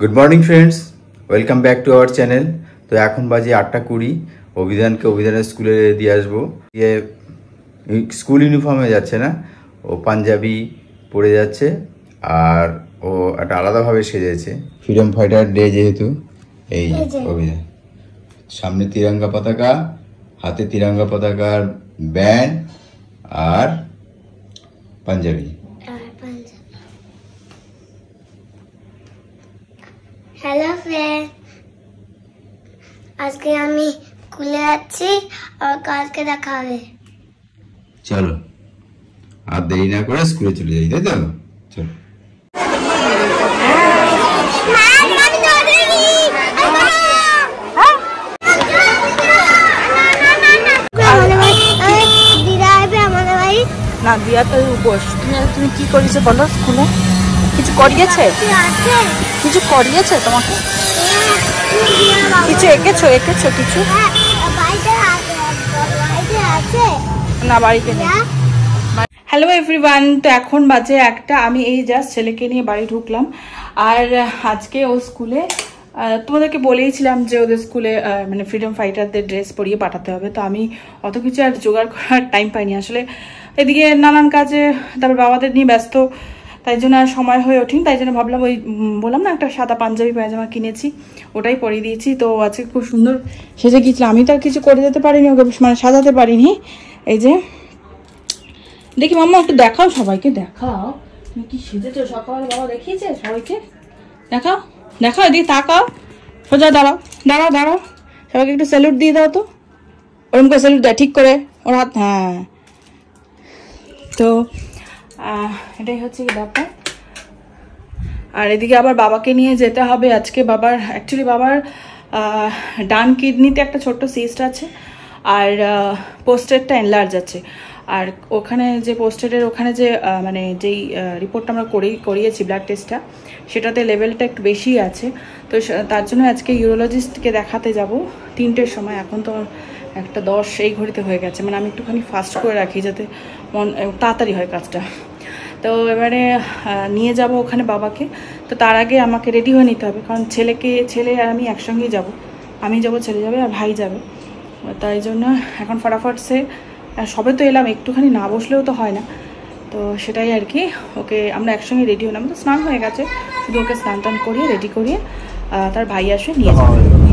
Good morning friends welcome back to our channel তো এখন বাজে আটটা কুড়ি। অভিধানকে অভিধানের স্কুলে দিয়ে আসব। দিয়ে স্কুল ইউনিফর্মে যাচ্ছে না। ও পাঞ্জাবি পরে যাচ্ছে। আর ও একটা আলাদাভাবে সেজেছে। ফ্রিডম ফাইটার ডে যেহেতু এই। অভিধান। সামনে তিরঙ্গা পতাকা হাতে তিরঙ্গা পতাকার ব্যান্ড আর পাঞ্জাবি হ্যালো ফ্রেন্ড আজকে আমি স্কুলে যাচ্ছি কালকে দেখা হবে। চলো। আর দেরি না করে স্কুলে চলে যাই তাই তো? চলো। না দিয়া তো বস। তুমি তুমি কি করেছে বলো স্কুলে? কিছু করিয়েছে? কিছু করিয়েছে তোমাকে? কিছু এঁকেছো এঁকেছো কিছু? না, বাড়িতে নেই। হ্যাঁ? হ্যালো এভরিওয়ান তো এখন বাজে একটা, আমি এই জাস্ট ছেলেকে নিয়ে বাড়ি ঢুকলাম। আর আজকে ও স্কুলে তোমাদেরকে বলেইছিলাম যে ওদের স্কুলে মানে ফ্রিডম ফাইটারদের ড্রেস পরিয়ে পাঠাতে হবে। তো আমি অত কিছু আর জোগাড় করার টাইম পাইনি। আসলে এদিকে নানান কাজে তারপর বাবাদের নিয়ে ব্যস্ত, তাই জন্য আর সময় হয়ে ওঠেনি। তাই জন্য ভাবলাম ওই বললাম না, একটা সাদা পাঞ্জাবি পায়জামা কিনেছি, ওটাই পরিয়ে দিয়েছি। তো আজকে খুব সুন্দর সেজে গিয়েছিলাম আমি তো আর কিছু করে যেতে পারিনি, ওকে মানে সাজাতে পারিনি। এই যে, দেখি মাম্মা একটু দেখাও সবাইকে, দেখাও। তুমি কি সেজেছো সকালে, বাবা দেখিয়েছে সবাইকে? দেখাও দেখাও, এদিকে তাকাও। সোজা দাঁড়াও দাঁড়াও দাঁড়াও। সবাইকে একটু স্যালুট দিয়ে দাও তো। ওরকম করে স্যালুট দেয়, ঠিক করে। ওর হাত হ্যাঁ। তো এটাই হচ্ছে ব্যাপার। আর এদিকে আবার বাবাকে নিয়ে যেতে হবে। আজকে বাবার অ্যাকচুয়ালি বাবার ডান কিডনিতে একটা ছোট্ট সিস্ট আছে। আর পোস্টেডটা এনলার্জ আছে। আর ওখানে যে পোস্টেডের ওখানে যে মানে যেই রিপোর্টটা আমরা করেই, করিয়েছি ব্লাড টেস্টটা সেটাতে লেভেলটা একটু বেশি আছে। তো তার জন্য আজকে ইউরোলজিস্টকে দেখাতে যাব। তিনটের সময়, এখন তো একটা দশ, এই ঘড়িতে হয়ে গেছে। মানে আমি একটুখানি ফাস্ট করে রাখি যাতে মন তাড়াতাড়ি হয় কাজটা। তো এবারে নিয়ে যাব ওখানে বাবাকে। তো তার আগে আমাকে রেডি হয়ে নিতে হবে। কারণ ছেলেকে, ছেলে আর আমি একসঙ্গেই যাব। আমি যাব, ছেলে যাবে আর ভাই যাবে। তাই জন্য এখন ফটাফট সে সবে তো এলাম একটুখানি না বসলেও তো হয় না। তো সেটাই আর কি ওকে আমরা একসঙ্গে রেডি হলাম। তো স্নান হয়ে গেছে শুধু ওকে স্নান টান করিয়ে রেডি করিয়ে তার ভাই আসবে নিয়ে যাবে।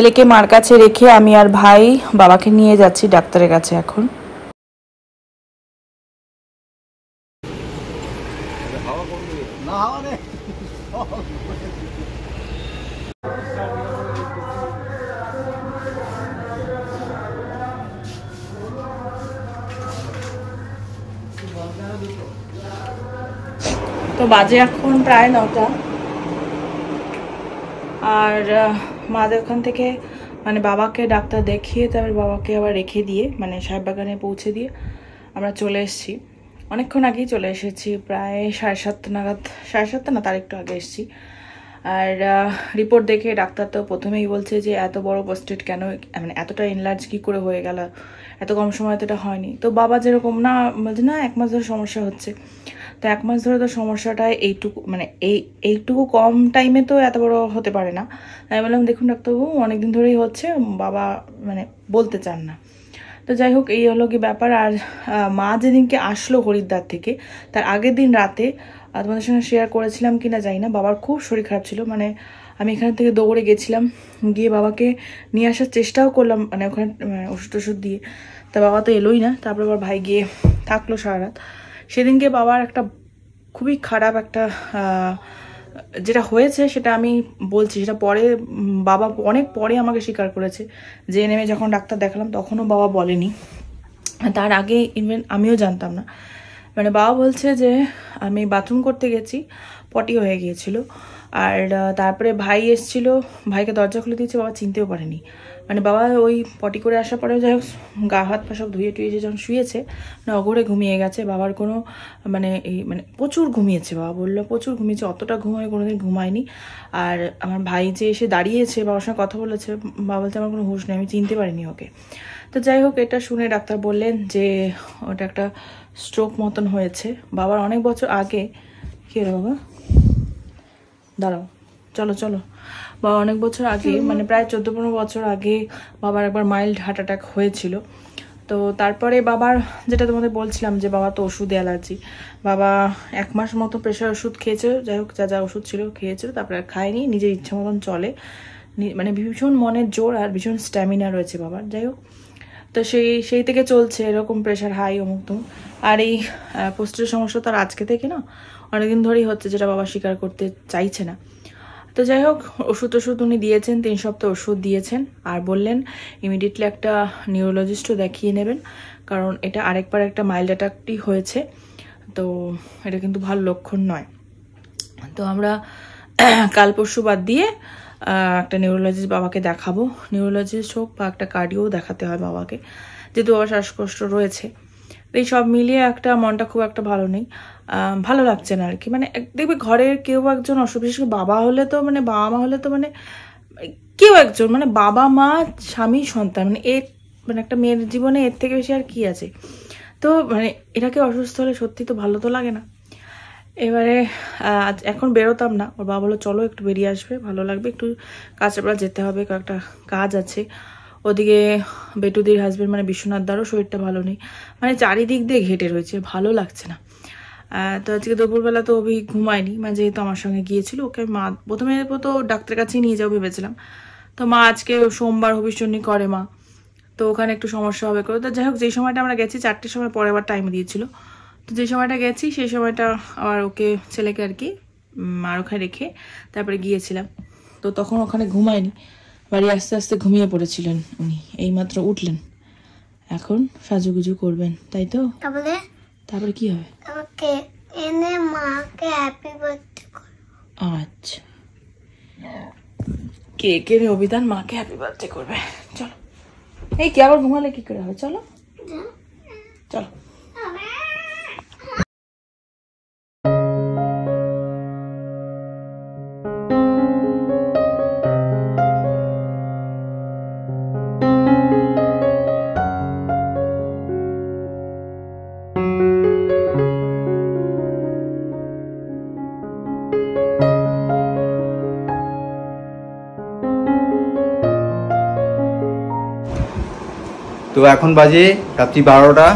ছেলেকে মার কাছে রেখে আমি আর ভাই বাবাকে নিয়ে যাচ্ছি ডাক্তারের কাছে এখন। তো বাজে এখন প্রায় নটা। আর মাদের ওখান থেকে মানে বাবাকে ডাক্তার দেখিয়ে তারপর বাবাকে আবার রেখে দিয়ে মানে সাহেব বাগানে পৌঁছে দিয়ে আমরা চলে এসেছি। অনেকক্ষণ আগেই চলে এসেছি, প্রায় সাড়ে সাতটা নাগাদ, সাড়ে সাতটা না, তার একটু আগে এসেছি। আর রিপোর্ট দেখে ডাক্তার তো প্রথমেই বলছে যে, এত বড় পোস্টেড কেন? মানে এতটা এনলার্জ কী করে হয়ে গেল? এত কম সময় এটা হয়নি। তো বাবা যেরকম না, বলছে, না, এক মাস ধরে সমস্যা হচ্ছে। তো এক মাস ধরে তো সমস্যাটা এইটুকু মানে এই এইটুকু কম টাইমে তো এত বড় হতে পারে না। আমি বললাম দেখুন ডাক্তারবাবু অনেকদিন ধরেই হচ্ছে বাবা মানে বলতে চান না। তো যাই হোক এই হলো কি ব্যাপার। আর মা যেদিনকে আসলো হরিদ্বার থেকে তার আগের দিন রাতে তোমাদের সঙ্গে শেয়ার করেছিলাম কি না জানি না বাবার খুব শরীর খারাপ ছিল। মানে আমি এখান থেকে দৌড়ে গেছিলাম গিয়ে বাবাকে নিয়ে আসার চেষ্টাও করলাম মানে ওখানে আহ, ওষুধ টষুধ দিয়ে। তা বাবা তো এলোই না তারপর আবার ভাই গিয়ে থাকল সারা রাত। সেদিনকে বাবার একটা খুবই খারাপ একটা যেটা হয়েছে সেটা আমি বলছি, সেটা পরে বাবা অনেক পরে আমাকে স্বীকার করেছে। যে নেমে যখন ডাক্তার দেখালাম তখনও বাবা বলেনি। তার আগে ইভেন আমিও জানতাম না। মানে বাবা বলছে যে, আমি বাথরুম করতে গেছি পটি হয়ে গিয়েছিল। আর তারপরে ভাই এসছিল, ভাইকে দরজা খুলে দিয়েছে, বাবা চিনতেও পারেনি। মানে বাবা ওই পটি করে আসার পরেও যাই হোক, গা হাত পা সব ধুয়ে টুয়েছে যখন শুয়েছে মানে অগরে ঘুমিয়ে গেছে, বাবার কোনো মানে এই মানে প্রচুর ঘুমিয়েছে বাবা, বলল প্রচুর ঘুমিয়েছে, অতটা ঘুমায় কোনোদিন ঘুমায়নি আর আমার ভাই যে এসে দাঁড়িয়েছে, বাবার সঙ্গে কথা বলেছে, বাবা বলতে আমার কোনো হুঁশ নেই, আমি চিনতে পারিনি ওকে। তো যাই হোক, এটা শুনে ডাক্তার বললেন যে ওটা একটা স্ট্রোক মতন হয়েছে। বাবার অনেক বছর আগে, কী বাবা? দাঁড়াও চলো চলো। বাবা অনেক বছর আগে মানে প্রায় চোদ্দ পনেরো বছর আগে বাবার একবার মাইল্ড হার্ট অ্যাটাক হয়েছিল। তো তারপরে বাবার যেটা তোমাদের বলছিলাম যে বাবা তো ওষুধে অ্যালার্জি বাবা এক মাস মতো প্রেশার ওষুধ খেয়েছে যাই হোক যা যা ওষুধ ছিল খেয়েছিল তারপরে আর খায়নি নিজের ইচ্ছা মতন চলে। মানে ভীষণ মনের জোর আর ভীষণ স্ট্যামিনা রয়েছে বাবার যাই হোক। তো সেই সেই থেকে চলছে এরকম প্রেশার হাই অমুক তমুক। আর এই পোস্টের সমস্যা তো আর আজকে থেকে না, অনেকদিন ধরেই হচ্ছে যেটা বাবা স্বীকার করতে চাইছে না। তো যাই হোক, ওষুধ ওষুধ উনি দিয়েছেন, তিন সপ্তাহ ওষুধ দিয়েছেন। আর বললেন ইমিডিয়েটলি একটা নিউরোলজিস্টও দেখিয়ে নেবেন, কারণ এটা আরেকবার একটা মাইল্ড অ্যাটাকটি হয়েছে। তো এটা কিন্তু ভালো লক্ষণ নয়। তো আমরা কাল পরশু বাদ দিয়ে একটা নিউরোলজিস্ট বাবাকে দেখাবো। নিউরোলজিস্ট হোক বা একটা কার্ডিও দেখাতে হয় বাবাকে, যেহেতু বাবার শ্বাসকষ্ট রয়েছে। এই সব মিলিয়ে একটা, মনটা খুব একটা ভালো নেই। ভালো লাগছে না আর কি মানে দেখবে ঘরের কেউ একজন অসুখ, বিশেষ বাবা হলে তো মানে বাবা মা হলে তো মানে কেউ একজন মানে বাবা মা, স্বামী, সন্তান মানে এর মানে একটা মেয়ের জীবনে এর থেকে বেশি আর কি আছে। তো মানে এটাকে অসুস্থ হলে সত্যি তো ভালো তো লাগে না। এবারে এখন বেরোতাম না। ওর বাবা বলল, চলো একটু বেরিয়ে আসবে, ভালো লাগবে, একটু কাঁচাপাড়া যেতে হবে, কয়েকটা কাজ আছে। ওদিকে বেটুদির হাজবেন্ড মানে বিশ্বনাথ দ্বারও শরীরটা ভালো নেই। মানে চারিদিক দিয়ে ঘেটে রয়েছে, ভালো লাগছে না। তো আজকে দুপুরবেলা তো অভি ঘুমায়নি মানে যেহেতু আমার সঙ্গে গিয়েছিল, ওকে মা, প্রথমে তো ডাক্তারের কাছেই নিয়ে যাব ভেবেছিলাম। তো মা আজকে সোমবার ভবিষ্যণী করে মা, তো ওখানে একটু সমস্যা হবে করে। তো যাই হোক, যেই সময়টা আমরা গেছি, চারটের সময় পরে আবার টাইম দিয়েছিল। তো যে সময়টা গেছি সেই সময়টা আবার ওকে ছেলেকে আর কি আর ওখানে রেখে তারপরে গিয়েছিলাম। তো তখন ওখানে ঘুমায়নি। বাড়ি আস্তে আস্তে ঘুমিয়ে পড়েছিলেন উনি। এইমাত্র উঠলেন। এখন সাজুগুজু করবেন তাই তো? তারপরে? তারপরে কি হবে? আমাকে এনে মাকে হ্যাপি বার্থডে আচ্ছা। কে কে রে অভিধান? মাকে হ্যাপি বার্থডে করবে। চলো। এই কি আবার ঘুমালে কি করে হবে? চলো। চলো। তো এখন বাজে রাত্রি বারোটা।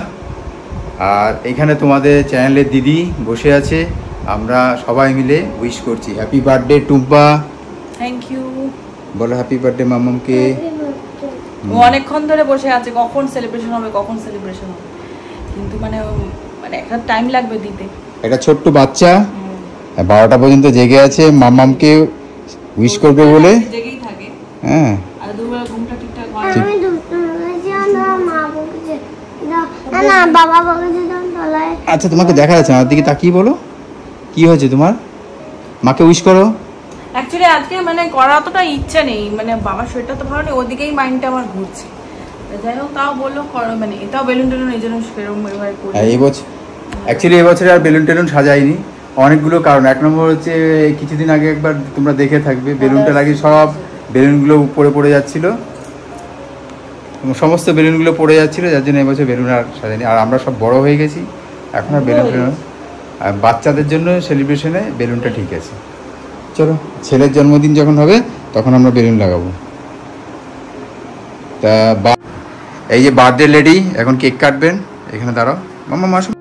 আর এখানে তোমাদের চ্যানেলের দিদি বসে আছে। আমরা সবাই মিলে উইশ করছি। Happy birthday Tumpa. Thank you বলো হ্যাপি বার্থডে মামামকে। ও অনেকক্ষণ ধরে বসে আছে। কখন সেলিব্রেশন হবে কখন সেলিব্রেশন হবে? কিন্তু মানে মানে একটা টাইম লাগবে দিতে। একটা ছোট্ট বাচ্চা। বারোটা পর্যন্ত জেগে আছে। মামামকে উইশ করবে বলে। জেগেই থাকে। হ্যাঁ। আর দুবেলা ঘুমটা ঠিকঠাক হয় না। আমি দুটো বলেছি না মা বকেছে না না বাবা তলায় আচ্ছা তোমাকে দেখা যাচ্ছে আমার দিকে তাকিয়ে বলো। কি হয়েছে তোমার? মাকে উইশ করো। অ্যাকচুয়ালি আজকে মানে করার অতটা ইচ্ছা নেই। মানে বাবার শরীরটা তো ভালো নেই ওদিকেই মাইন্ডটা আমার ঘুরছে। যাই হোক তাও বলল করো। মানে এটাও বেলুন টেলুন এই জন্য সেরকম এবার করি হ্যাঁ, এই বছর অ্যাকচুয়ালি এবছরে আর বেলুন টেলুন সাজাইনি অনেকগুলো কারণ। এক নম্বর হচ্ছে কিছুদিন আগে একবার তোমরা দেখে থাকবে বেলুনটা লাগিয়ে সব বেলুনগুলো উপরে পড়ে যাচ্ছিল। সমস্ত বেলুনগুলো পড়ে যাচ্ছিল যার জন্য এবছর বেলুন আর সাজাইনি আর আমরা সব বড় হয়ে গেছি এখন আর বেলুন ফেলুন আর বাচ্চাদের জন্য সেলিব্রেশনে বেলুনটা ঠিক আছে। চলো ছেলের জন্মদিন যখন হবে তখন আমরা বেলুন লাগাবো। তা বা- এই যে বার্থডে লেডি এখন কেক কাটবেন এখানে দাঁড়াও। মামা মাস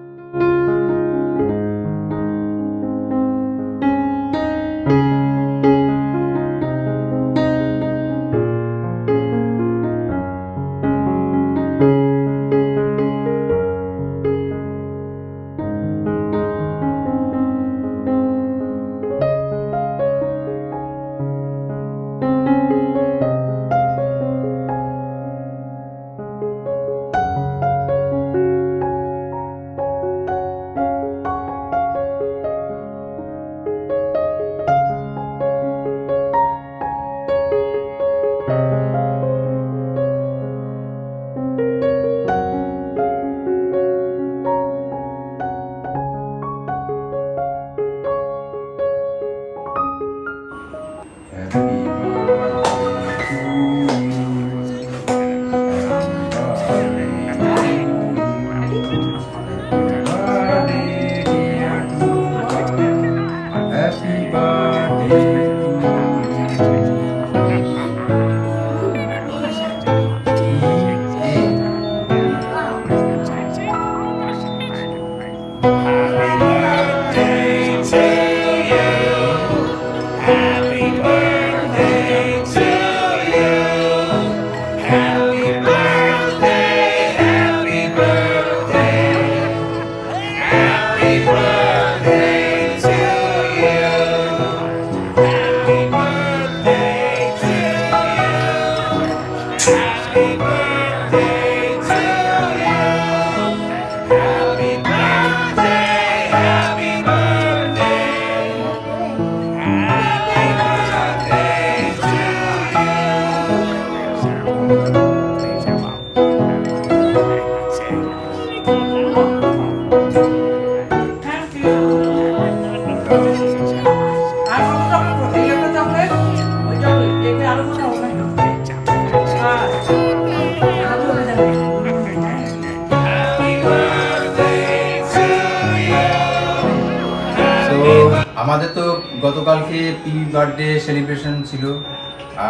আমাদের তো গতকালকে পি বার্থডে সেলিব্রেশন ছিল।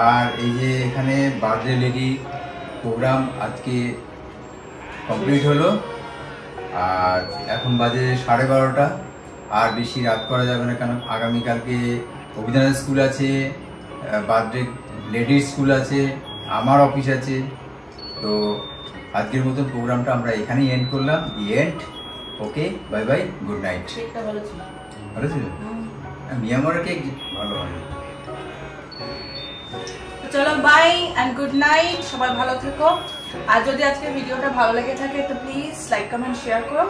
আর এই যে এখানে বার্থডে লেডি প্রোগ্রাম আজকে কমপ্লিট হলো। আর এখন বাজে সাড়ে বারোটা। আর বেশি রাত করা যাবে না কারণ আগামীকালকে অভিধান স্কুল আছে বার্থডে লেডির স্কুল আছে আমার অফিস আছে। তো আজকের মতন প্রোগ্রামটা আমরা এখানেই এন্ড করলাম। The end okay bye bye good night ভালো ছিল। মিয়ামরের কেক ভালো হয়। চলো বাই অ্যান্ড গুড নাইট সবাই ভালো থেকো। আর যদি আজকে ভিডিওটা ভালো লেগে থাকে, তো প্লিজ লাইক কমেন্ট শেয়ার করো।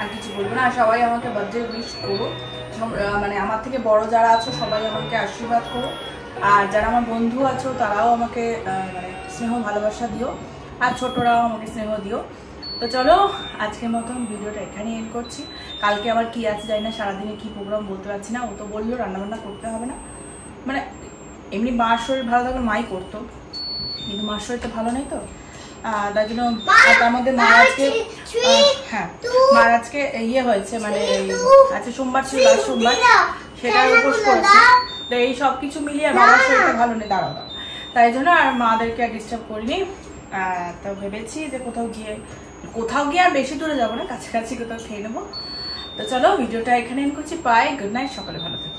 আর কিছু বলব না সবাই আমাকে বার্থডে উইশ করো। মানে আমার থেকে বড় যারা আছো, সবাই আমাকে আশীর্বাদ করো। আর যারা আমার বন্ধু আছো, তারাও আমাকে মানে স্নেহ ভালোবাসা দিও। আর ছোটরাও আমাকে স্নেহ দিও। তো চলো আজকের মতন ভিডিওটা এখানেই এন্ড করছি। কালকে আবার কি আছে জানি না সারাদিনে কি প্রোগ্রাম বলতে পারছি না। ও তো বলল রান্নাবান্না করতে হবে না। মানে এমনি মার শরীর ভালো থাকলে মাই করতো। কিন্তু মার শরীরটা ভালো নেই তো। তার জন্য তার মধ্যে মা আজকে হ্যাঁ মার আজকে ইয়ে হয়েছে মানে আজকে সোমবার ছিল লাস্ট সোমবার। সেটার উপোস করেছে। তো এই সব কিছু মিলিয়ে বাবার শরীরটা ভালো নেই দাঁড়াও। তাই জন্য আর মাদেরকে আর ডিস্টার্ব করিনি। তো ভেবেছি যে কোথাও গিয়ে কোথাও গিয়ে আর বেশি দূরে যাব না, কাছাকাছি কোথাও খেয়ে নেব। তো চলো, ভিডিওটা এখানে করছি। পাই গুড নাইট সকালে ভালো থেকো।